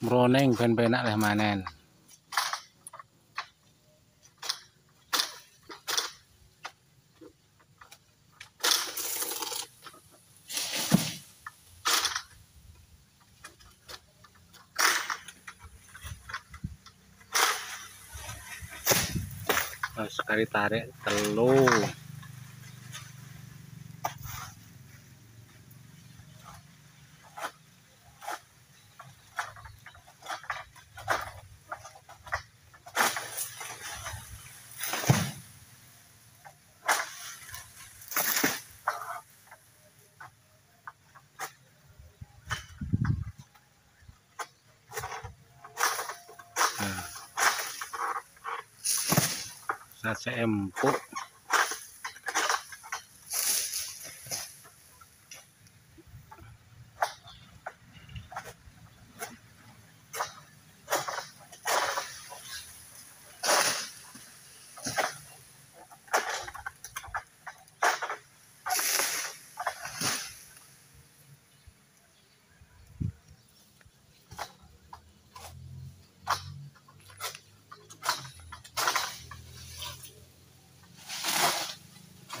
Mroning ben penak leh manen. sekali tarik telur ta sẽ post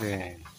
对。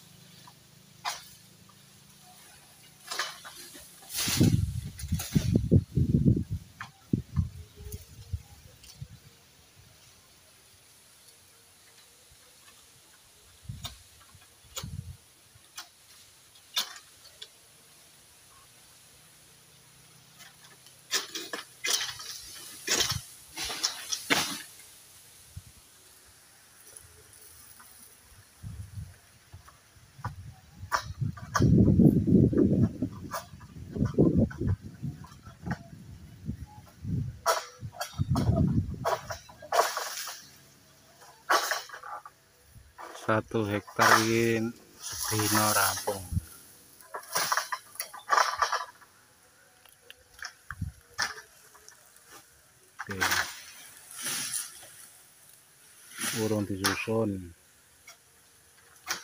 Satu hektar ini sedino rampung. Oke. Urung disusun.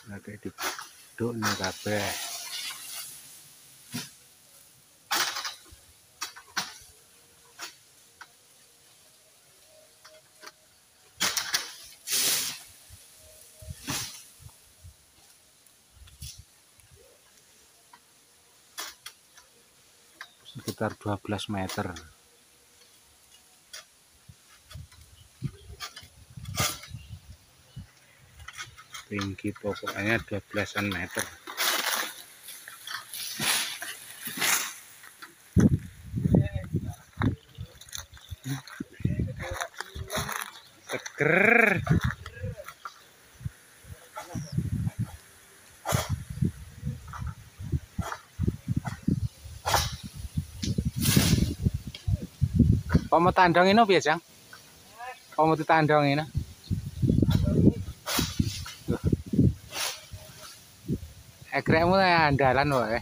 Lagi duduk nih kabeh sekitar 12 meter. Tinggi pokoknya 12an meter. Seger Kok mau tandang ini biasa? Kok mau ditandang ini? Ekremu andalan wae.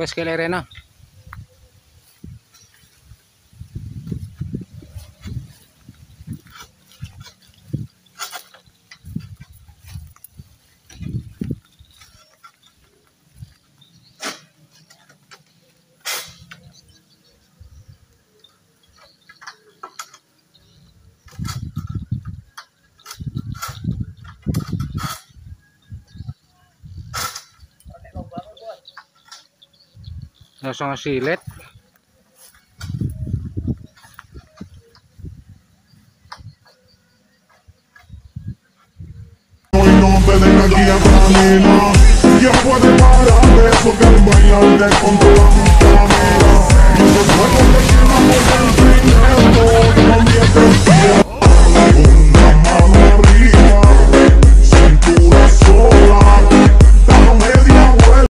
बस के ले रहे ना No son así LED. Hoy no te den aquí a caminar, ya puede parar eso que el baile descontrola.